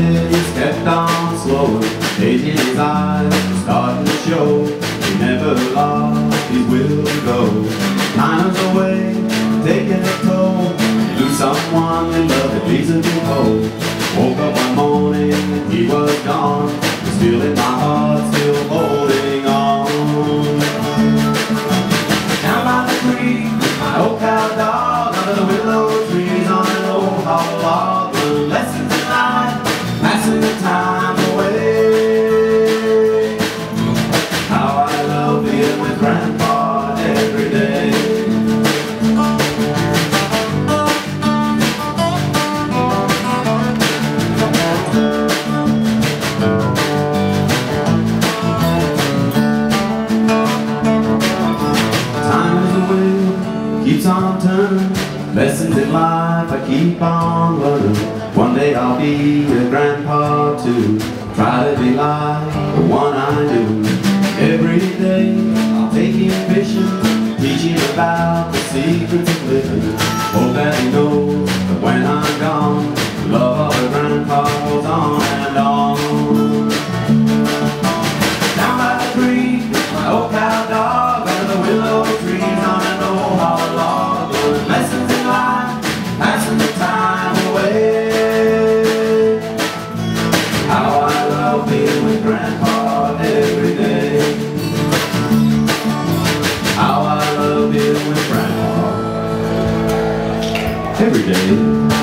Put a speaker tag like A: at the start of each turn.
A: days kept on slowing, age in his eyes starting to show. He never lost his will to go. Time's away, taking a toll. Lose someone they love that leaves a hole. Woke up one morning, he was gone. Still in my heart, still holding on. Down by the creek, my old cow dog under the willow trees on an old hollow log. The lessons passing the time away. How I love being with Grandpa In life, I keep on learning. One day I'll be a grandpa too. Try to be like the one I knew. Every day I'll take him fishing, teach him about the secrets of living. Hope that How I love being with Grandpa every day. How I love being with Grandpa every day.